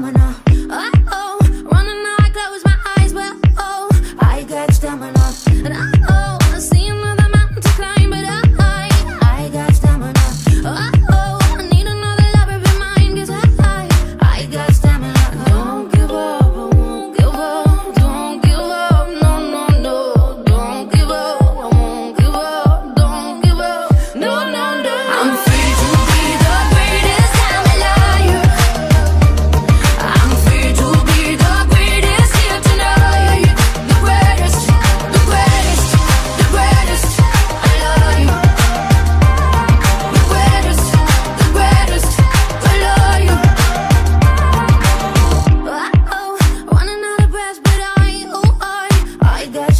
phenomenon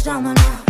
Domino.